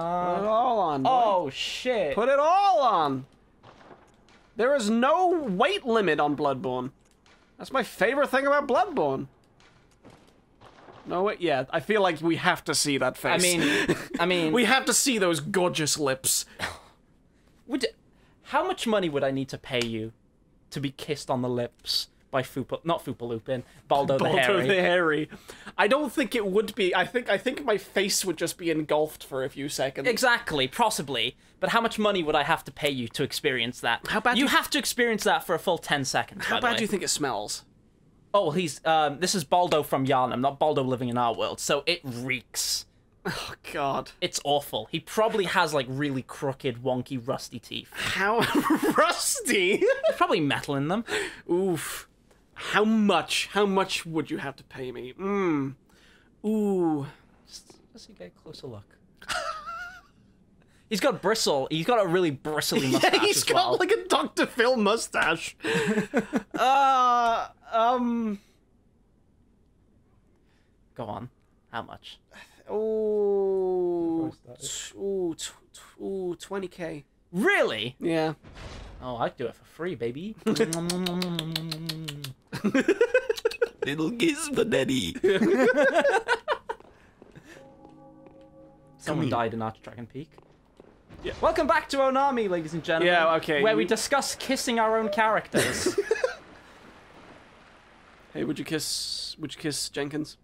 Put it all on. boy. Oh shit. Put it all on. There is no weight limit on Bloodborne. That's my favorite thing about Bloodborne. No, wait, yeah, I feel like we have to see that face. I mean, I mean, we have to see those gorgeous lips. would how much money would I need to pay you to be kissed on the lips by Fupa, not Fupa Lupin, Baldo, the Baldo Hairy? the hairy. I don't think it would be. I think I think my face would just be engulfed for a few seconds. Exactly, possibly. But how much money would I have to pay you to experience that? How bad You you- have to experience that for a full ten seconds. How the bad do you think it smells? Oh, he's um. This is Baldo from Yharnam, not Baldo living in our world. So it reeks. Oh God. It's awful. He probably has like really crooked, wonky, rusty teeth. How rusty. There's probably metal in them. Oof. How much? How much would you have to pay me? Mmm. Ooh. Let's get a closer look. he's got bristle. He's got a really bristly mustache Yeah, he's as got well. like a Dr. Phil mustache. uh, um. Go on. How much? Ooh. Before I t- Ooh, t- t- ooh, 20k. Really? Yeah. Oh, I'd do it for free, baby. Little kiss for daddy. Someone died in Arch Dragon Peak. Yeah. Welcome back to Onami, ladies and gentlemen. Yeah, okay, Where we we- discuss kissing our own characters. Hey, would you kiss? Would you kiss Jenkins?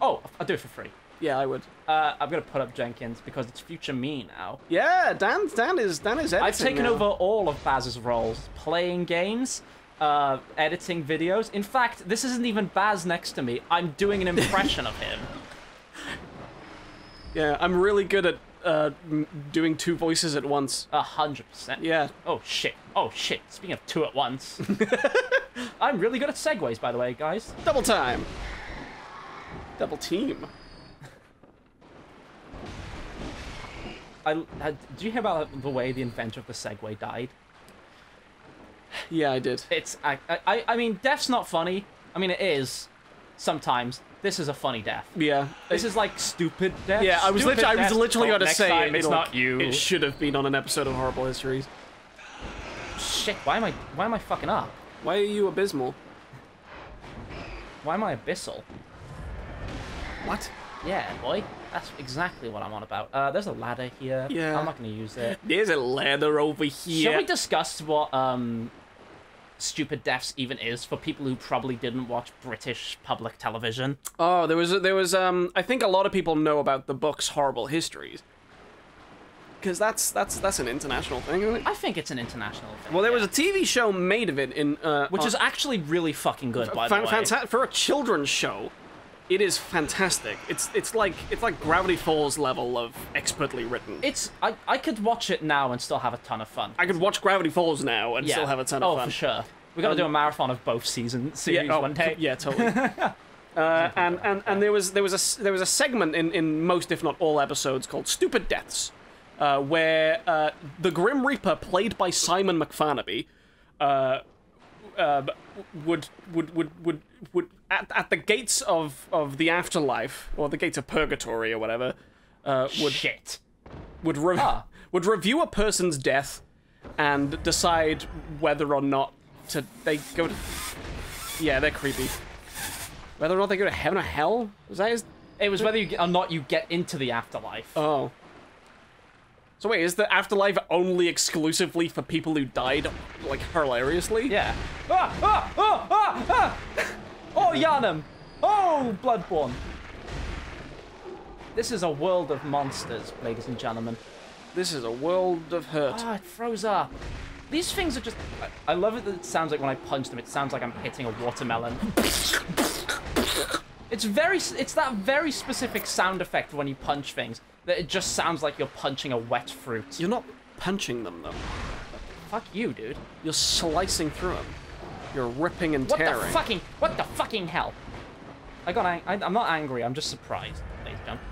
oh, I'll do it for free. Yeah, I would. Uh, I'm gonna put up Jenkins because it's future me now. Yeah, Dan. Dan is Dan is editing I've taken now. over all of Baz's roles: playing games, uh, editing videos. In fact, this isn't even Baz next to me. I'm doing an impression of him. Yeah, I'm really good at uh, doing two voices at once. A hundred percent. Yeah. Oh shit. Oh shit. Speaking of two at once, I'm really good at segues, by the way, guys. Double time. Double team. I, uh, did you hear about the way the inventor of the Segway died? Yeah, I did. It's I, I I mean, death's not funny. I mean, it is sometimes. This is a funny death. Yeah. This is like stupid death. Yeah, I was literally, I was literally going to say time it, it's like, not you. It should have been on an episode of Horrible Histories. Shit. Why am I why am I fucking up? Why are you abysmal? Why am I abyssal? What? Yeah, boy. That's exactly what I'm on about. Uh, there's a ladder here. Yeah. I'm not going to use it. There's a ladder over here. Shall we discuss what um, stupid deaths even is for people who probably didn't watch British public television? Oh, there was there was um. I think a lot of people know about the book's Horrible Histories. Because that's that's that's an international thing, isn't it? I think it's an international thing. Well, there was a TV show made of it in uh, which on- is actually really fucking good, by the way. for a children's show. It is fantastic. It's it's like it's like Gravity Falls level of expertly written. It's I, I could watch it now and still have a ton of fun. I could watch Gravity Falls now and yeah. still have a ton oh, of fun. for sure. We got to Um, do a marathon of both season series oh, one day. Yeah, totally. uh, and, and and there was there was a there was a segment in, in most if not all episodes called Stupid Deaths, uh, where uh, the Grim Reaper, played by Simon McFarnaby, uh, uh, would would would would would at, at the gates of, of the afterlife or the gates of purgatory or whatever, uh, would Shit. would re- Ah. would review a person's death and decide whether or not to they go to yeah they're creepy whether or not they go to heaven or hell was that his It was whether you get, or not you get into the afterlife. oh so wait is the afterlife only exclusively for people who died like hilariously Yeah. Ah, ah, ah, ah, ah. Oh, Yharnam. Oh, Bloodborne. This is a world of monsters, ladies and gentlemen. this is a world of hurt Ah, it froze up. These things are just. I, I love it that it sounds like when I punch them, it sounds like I'm hitting a watermelon. it's very, it's that very specific sound effect when you punch things that it just sounds like you're punching a wet fruit. you're not punching them though Fuck you, dude. you're slicing through them you're ripping and What tearing the fucking. What the fucking hell? I got. Ang- I, I'm not angry. I'm just surprised, ladies and gentlemen.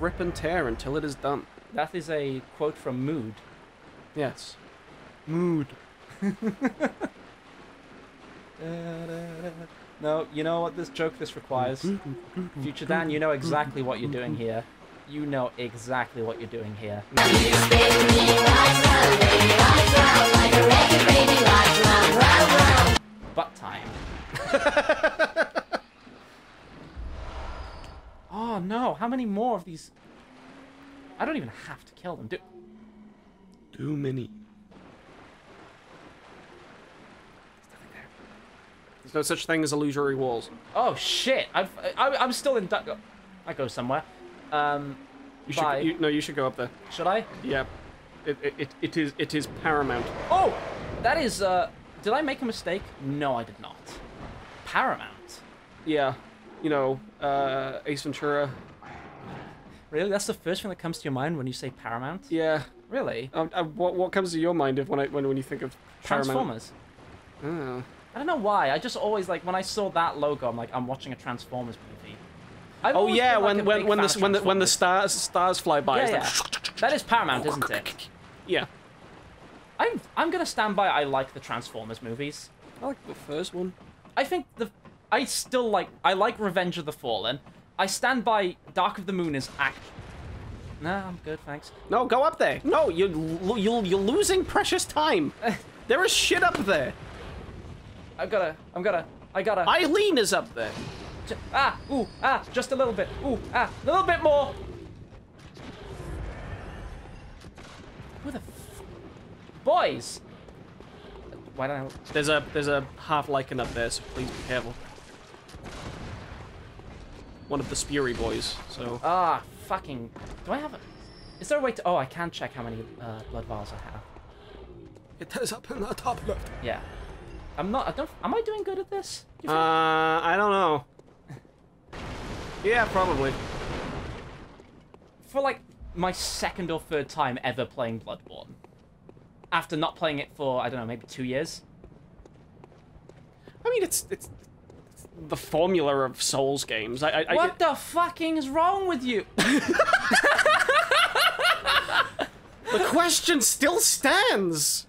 rip and tear until it is done That is a quote from Mood. yes Mood. no, you know what this joke this requires? Future Dan, you know exactly what you're doing here. You know exactly what you're doing here. Butt time. oh no, how many more of these? I don't even have to kill them. Do Too many. There's no such thing as illusory walls. Oh shit! I've, I, I'm still in. I go somewhere. Um, You should, you, no, you should go up there. should I? Yeah. It, it, it, it is it is paramount. Oh, that is. Uh, did I make a mistake? No, I did not. Paramount. Yeah. You know, uh, Ace Ventura. Really? That's the first thing that comes to your mind when you say Paramount? Yeah. Really? Um, uh, what what comes to your mind if when I when when you think of paramount? Transformers. Oh. I don't know why. I just always like when I saw that logo. I'm like, I'm watching a Transformers movie. I've Oh yeah, been, like, when when when the when the when the stars stars fly by. Yeah, like, That is Paramount, isn't it? yeah. I'm I'm gonna stand by. I like the Transformers movies. I like the first one. I think the I still like I like Revenge of the Fallen. I stand by Dark of the Moon is act. No, I'm good, thanks. No, go up there. No, you're you're you're losing precious time. there is shit up there. I gotta, I'm gonna, I gotta. Eileen is up there. J- ah, ooh, ah, just a little bit. Ooh, ah, a little bit more. Who the f- boys? Why don't I? There's a there's a half lichen up there, so please be careful. One of the Spury boys. So Ah, fucking. Do I have a? Is there a way to? Oh, I can check how many uh, blood vials I have. it is up in the top left. Yeah. I'm not. I don't. Am I doing good at this? Do Uh. I don't know. Yeah, probably. For like my second or third time ever playing Bloodborne, after not playing it for I don't know maybe two years. I mean, it's it's, the formula of Souls games. I, I, I What the fucking is wrong with you? the question still stands.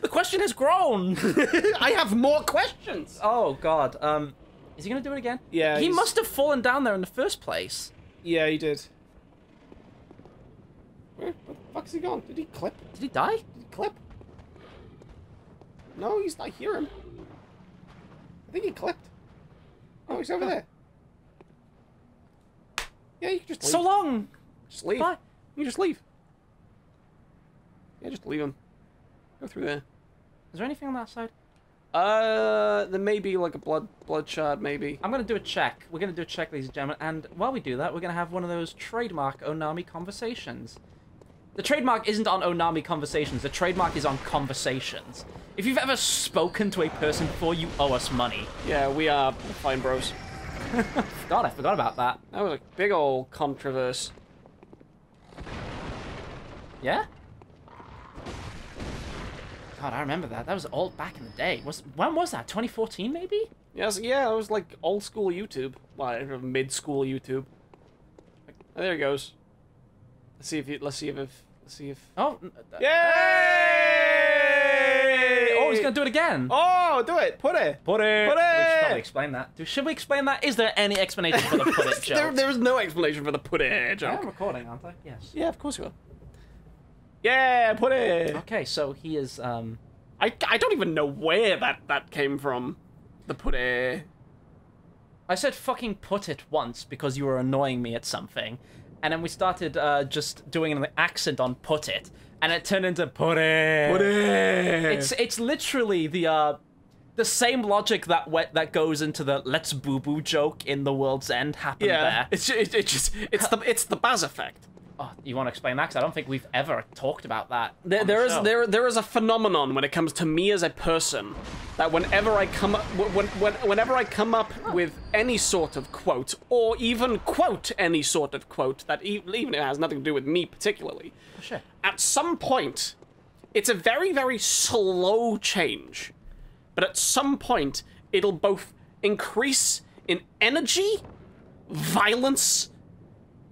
The question has grown. I have more questions. oh God. Um, is he gonna do it again? Yeah, He he's- must have fallen down there in the first place. Yeah, he did. Where the fuck's he gone? Did he clip? Did he die? Did he clip? No, he's. I hear him. I think he clipped. Oh, he's over there. Yeah, you can just leave. So long. Just leave. Bye. You just leave. Yeah, just leave him. Go through there. Is there anything on that side? Uh, there may be like a blood blood shard, maybe. I'm gonna do a check. We're gonna do a check, ladies and gentlemen, and while we do that, we're gonna have one of those trademark Onami conversations. The trademark isn't on Onami conversations. The trademark is on conversations. If you've ever spoken to a person before, you owe us money. Yeah, we are fine bros. God, I forgot about that. That was a big old controversy. Yeah. God, I remember that. That was all back in the day. Was when was that? 2014, maybe? Yes, yeah, it was like old school YouTube. Well, mid school YouTube. Oh, there he goes. Let's see if you. Let's see if. if let's see if. Oh. uh, Yay! Oh, he's gonna do it again. Oh, do it. Put it. Put it. Put it. We should probably explain that. Do- Should we explain that? Is there any explanation for the put it joke? there, there is no explanation for the put it joke. I'm recording, aren't I? Yes. Yeah, of course you will. Yeah, put it. Okay, so he is. Um. I, I don't even know where that, that came from. The put it. I said fucking put it once because you were annoying me at something, and then we started uh, just doing an accent on put it, and it turned into put it. Put it. It's it's literally the uh, the same logic that we- that goes into the let's boo boo joke in the world's end happened yeah. there. It's it, it just it's the it's the Baz effect. Oh, you want to explain that? Because I don't think we've ever talked about that. There, on the there is there there is a phenomenon when it comes to me as a person that whenever I come up when, when whenever I come up with any sort of quote or even quote any sort of quote that even, even it has nothing to do with me particularly, Oh, shit. at some point it's a very very slow change, but at some point it'll both increase in energy, violence,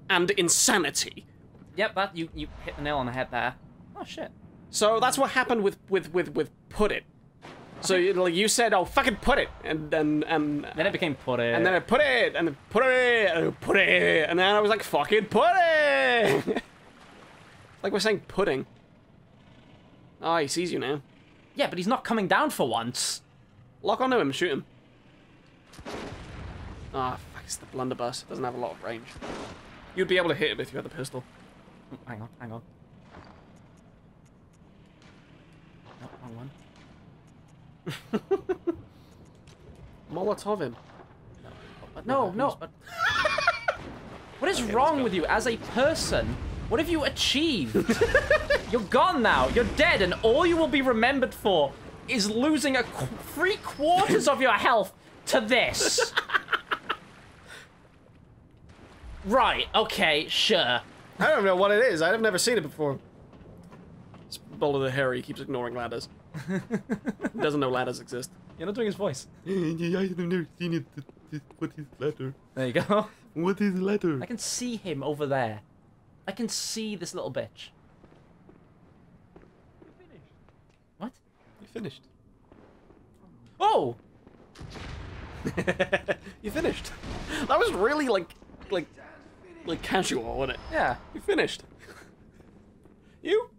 and insanity. Yep, that you you hit the nail on the head there. Oh shit. So that's what happened with with with with put it. So you, like you said, "Oh, fucking put it," and then and Then it became put it. and then I put it and then put it and put it, and then I was like, "Fucking put it!" like we're saying pudding. Oh, he sees you now. yeah, but he's not coming down for once. Lock onto him, shoot him. Ah, fuck, it's the blunderbuss. It doesn't have a lot of range. You'd be able to hit him if you had the pistol. Hang on, hang on. No, wrong one. Molotov him. No, no. What is wrong with you as a person? What have you achieved? You're gone now. You're dead, and all you will be remembered for is losing a qu- three quarters of your health to this. right. Okay. Sure. I don't know what it is. I've never seen it before. It's Boulder the Hairy keeps ignoring ladders. He doesn't know ladders exist. You're not doing his voice. I have never seen it. What is letter? There you go. What is letter? I can see him over there. I can see this little bitch. You finished. What? You finished. Oh! you finished. That was really like, like, like casual, wasn't it? Yeah. You finished. You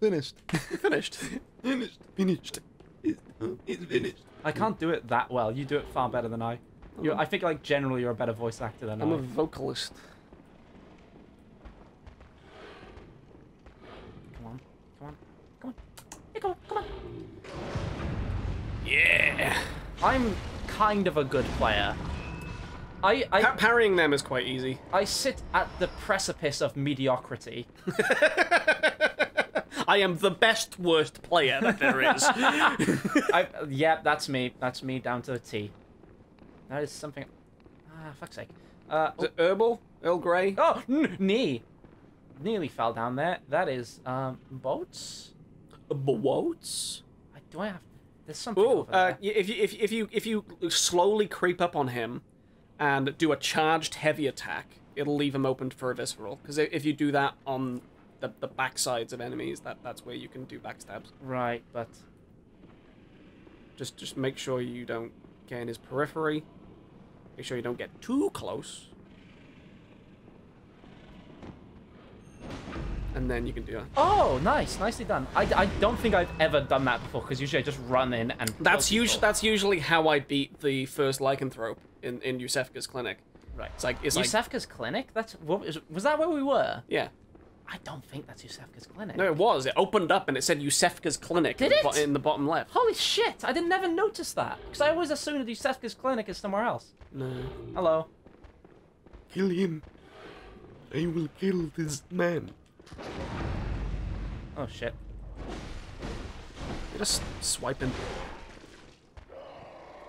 Finished. finished. Finished. Finished. It's, uh, it's finished. I can't do it that well. You do it far better than I. You, I think like generally you're a better voice actor than I'm a vocalist. Come on, come on, come on, yeah, come on, come on. Yeah. I'm kind of a good player. I I, Pa- parrying them is quite easy. I sit at the precipice of mediocrity. I am the best worst player that there is. I yeah, that's me. That's me down to the T. That is something. Ah, fuck's sake. Uh, Is it herbal? Earl Grey? oh, knee. Nearly fell down there. That is um boats. Boats? I, do I have? There's something Oh, uh, if you if if you if you slowly creep up on him, and do a charged heavy attack, it'll leave him open for a visceral. Because if you do that on the the backsides of enemies, that that's where you can do backstabs. Right, but Just just make sure you don't get in his periphery. Make sure you don't get too close. And then you can do that. oh, nice, nicely done. I, I don't think I've ever done that before because usually I just run in and That's usually that's usually how I beat the first lycanthrope in in Iosefka's clinic. right. It's like it's like Iosefka's clinic. That's what was, was that where we were? yeah. I don't think that's Iosefka's clinic. No, it was. It opened up and it said Iosefka's clinic Did in, the it? in the bottom left. Holy shit! I didn't never notice that because I always assumed Iosefka's clinic is somewhere else. No. Hello. Kill him. I will kill this man. Oh shit. You're just swiping.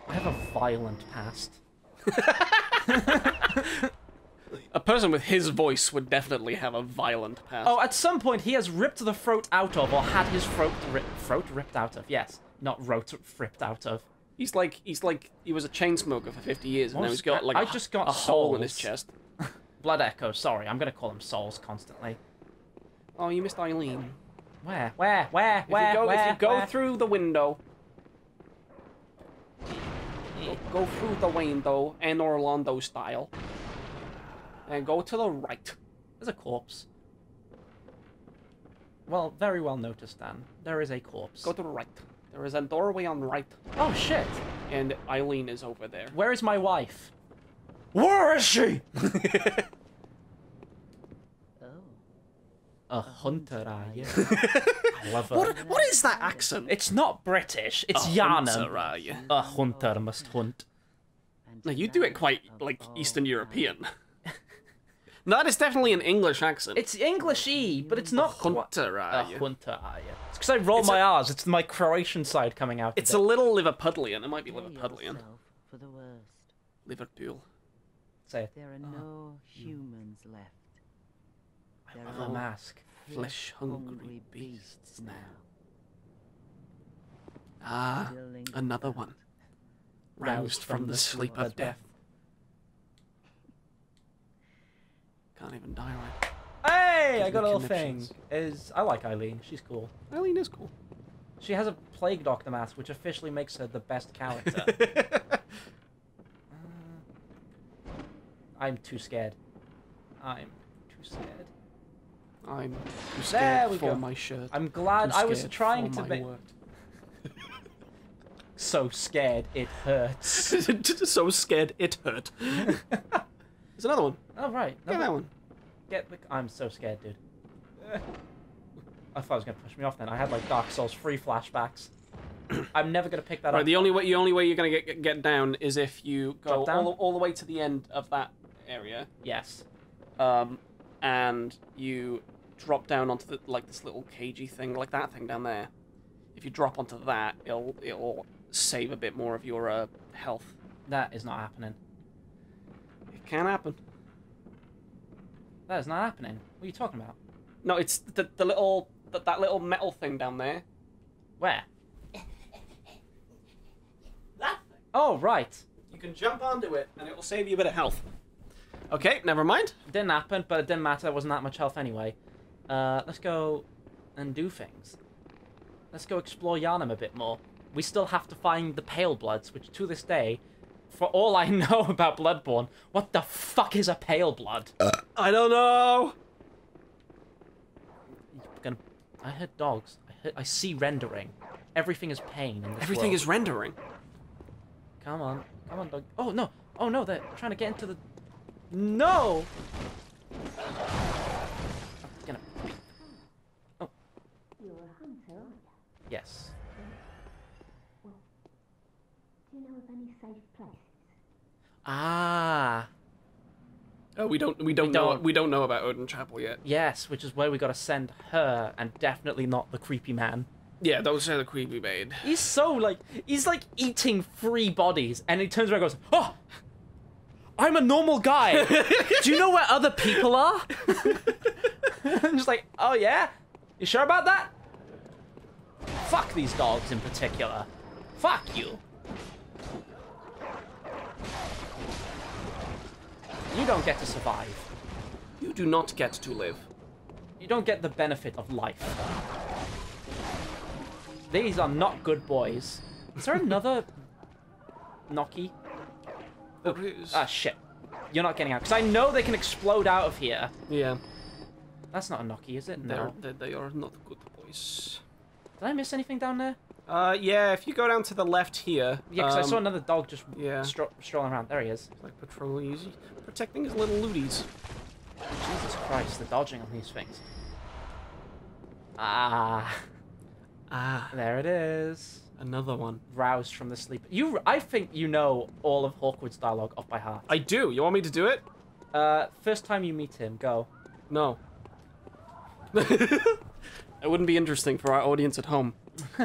I have a violent past. A person with his voice would definitely have a violent past. Oh, at some point he has ripped the throat out of, or had his throat ri- throat ripped out of. Yes, not wrote ripped out of. He's like he's like he was a chain smoker for 50 years and now he's got like I a- just got a hole in his chest. Blood Echo. Sorry, I'm gonna call him Souls constantly. Oh, you missed Eileen. Where? Where? Where? If where? you go where, if you go where? through the window, go, go through the window and Orlando style, and go to the right. There's a corpse. Well, very well noticed, Dan. There is a corpse. Go to the right. There is a doorway on the right, Oh shit! and Eileen is over there. Where is my wife? Where is she? Oh. A hunter, are you? I what, what is that accent? It's not British. It's A Yana. hunter, are you? A hunter must hunt. No, you do it quite like Eastern European. no, that is definitely an English accent. It's Englishy, but it's not qui- hunter, A are you? hunter, ah, are you? It's because I roll It's my a- R's. It's my Croatian side coming out. It's a a little Liverpudlian. It might be Prepare Liverpudlian. for the worst. Liverpool. say it. There are no ah. humans left. There love a mask. Flesh hungry hungry beasts beasts now. now. Ah, another one. Roused from the sleep of death. Can't even die right. Hey, I got a little thing. Is I like Eileen. She's cool. Eileen is cool. She has a plague doctor mask, which officially makes her the best character. Uh, I'm too scared. I'm too scared. I'm too There scared we for go. my shirt. I'm glad Too I was trying to my make. work. So scared it hurts. so scared it hurt. There's another one. oh right. Get No, that one. Get the. I'm so scared, dude. I thought it was gonna push me off. Then I had like Dark Souls free flashbacks. I'm never gonna pick that Right, up. the only way the only way you're gonna get get down is if you go Drop down? all, all the way to the end of that area, Yes. um, and you drop down onto the like this little cagey thing, like that thing down there. If you drop onto that, it'll it'll save a bit more of your uh, health. That is not happening. It can happen. That is not happening. What are you talking about? No, it's the the little that that little metal thing down there. Where? That thing. Oh right. You can jump onto it, and it will save you a bit of health. Okay, never mind. It didn't happen, but it didn't matter. There wasn't that much health anyway. Uh, let's go and do things. Let's go explore Yharnam a bit more. We still have to find the Pale Bloods, which to this day, for all I know about Bloodborne, what the fuck is a Pale Blood? I don't know. You're gonna... I heard dogs. I, heard... I see rendering. Everything is pain in this Everything world. is rendering. Come on. Come on, dog. Oh, no. Oh, no, they're trying to get into the... No! I'm gonna... Oh. You're a hunter, aren't? Yes. Do you know of any safe places? Ah. Oh, we don't we don't know don't. we don't know about Oedon Chapel yet. Yes, which is where we gotta send her, and definitely not the creepy man. Yeah, those are the creepy maid. He's so, like... He's, like, eating free bodies, and he turns around and goes, Oh! I'm a normal guy! Do you know where other people are? I'm just like, oh yeah? You sure about that? Fuck these dogs in particular. Fuck you. You don't get to survive. You do not get to live. You don't get the benefit of life. These are not good boys. Is there another Noki? Is- Ah, shit. You're not getting out. Because I know they can explode out of here. yeah, That's not a Noki, is it? they're, No. they they are not good boys. Did I miss anything down there? Uh, yeah, if you go down to the left here. Yeah, because I saw um, another dog just yeah. stro- strolling around. There he is. Like patrolling, he's protecting his little looties. Jesus Christ, the dodging on these things. Ah, Ah, there it is. another one. Roused from the sleep. You, I think you know all of Hawkwood's dialogue off by heart. I do. You want me to do it? Uh, first time you meet him, go. No. it wouldn't be interesting for our audience at home.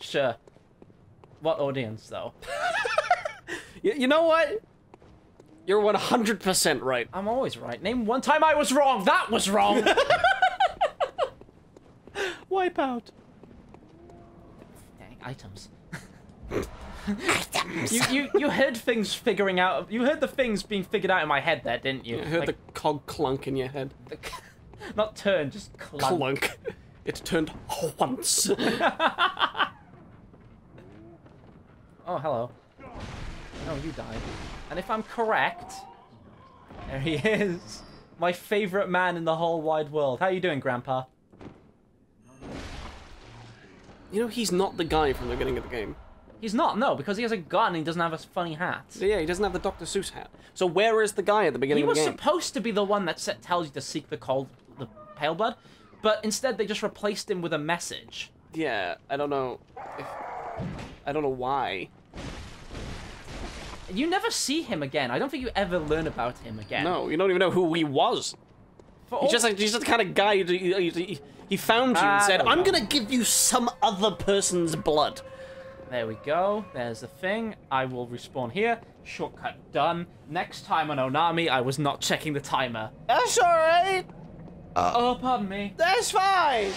Sure. What audience, though? You, you know what? You're 100% right. I'm always right. Name one time I was wrong. That was wrong. Wipeout. Dang, items. items. you, you you heard things figuring out. You heard the things being figured out in my head there, didn't you? I heard Like, the cog clunk in your head. not turn, just clunk. Clunk. It turned once. Oh, hello. Oh, you died. And if I'm correct, there he is. My favorite man in the whole wide world. How are you doing, Grandpa? you know, he's not the guy from the beginning of the game. He's not, no, because he has a gun and he doesn't have a funny hat. So yeah, he doesn't have the Dr. Seuss hat. So where is the guy at the He beginning of was the game? supposed to be the one that tells you to seek the cold, the pale blood, but instead they just replaced him with a message. Yeah, I don't know if I don't know why. You never see him again. I don't think you ever learn about him again. No, you don't even know who he was. For He's all- just like he's just the kind of guy who he, he, he found you Ah, and said, "I'm go. gonna give you some other person's blood." There we go. There's the thing. I will respawn here. Shortcut done. Next time on Onami, I was not checking the timer. That's all uh, oh, pardon me. That's fine!